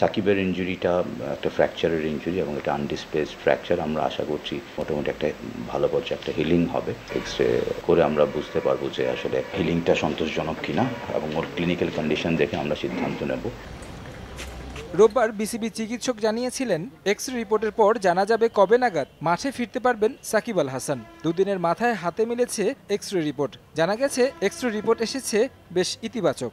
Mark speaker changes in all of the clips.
Speaker 1: সাকিবের ইঞ্জুরিটা একটা ফ্র্যাকচারের ইঞ্জুরি এবং এটা আনডিসপ্লেসড ফ্র্যাকচার আমরা আশা করছি মোটামুটি একটা ভালো পর্যায়ে একটা হিলিং হবে। এক্স রে করে আমরা বুঝতে পারব যে আসলে হিলিংটা সন্তোষজনক কিনা এবং ওর ক্লিনিক্যাল কন্ডিশন দেখে আমরা সিদ্ধান্ত নেব।
Speaker 2: রোববার বিসিবি চিকিৎসক জানিয়েছিলেন এক্স রিপোর্টের পর জানা যাবে কবে নাগাদ মাঠে ফিরতে পারবেন সাকিব আল হাসান। দুদিনের মাথায় হাতে মিলেছে এক্স রিপোর্ট জানা গেছে এক্স রিপোর্ট এসেছে বেশ ইতিবাচক।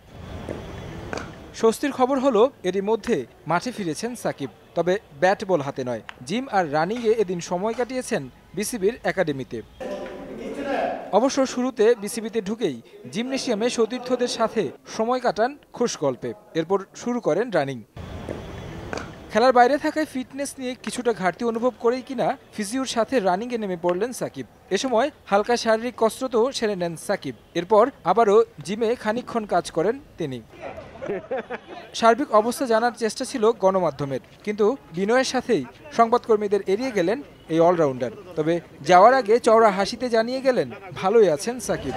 Speaker 2: স্বস্তির খবর হলো, এরই মধ্যে মাঠে ফিরেছেন সাকিব। তবে ব্যাট বল হাতে নয়। জিম আর রানিংয়ে এদিন সময় কাটিয়েছেন বিসিবির একাডেমিতে। অবশ্য শুরুতে বিসিবিতে ঢুকেই জিমনেশিয়ামে সতীর্থদের সাথে সময় কাটান খুশ গল্পে। এরপর শুরু করেন রানিং। খেলার বাইরে থাকায় ফিটনেস নিয়ে কিছুটা ঘাটতি অনুভব করেই কিনা ফিজিওর সাথে রানিংয়ে নেমে পড়লেন সাকিব। এ সময় হালকা শারীরিক কসরতও সেরে নেন সাকিব। এরপর আবারও জিমে খানিকক্ষণ কাজ করেন তিনি। সার্বিক অবস্থা জানার চেষ্টা ছিল গণমাধ্যমের কিন্তু বিনয়ের সাথেই সংবাদকর্মীদের এড়িয়ে গেলেন এই অলরাউন্ডার। তবে যাওয়ার আগে চওড়া হাসিতে জানিয়ে গেলেন ভালোই আছেন সাকিব।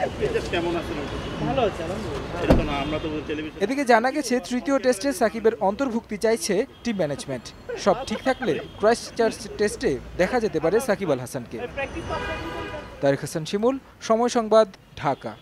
Speaker 2: এদিকে জানা গেছে তৃতীয় টেস্টে সাকিবের অন্তর্ভুক্তি চাইছে টিম ম্যানেজমেন্ট। সব ঠিক থাকলে ক্রাইস্ট চার্চ টেস্টে দেখা যেতে পারে সাকিব আল হাসানকে। তারিক হাসান শিমুল সময় সংবাদ ঢাকা।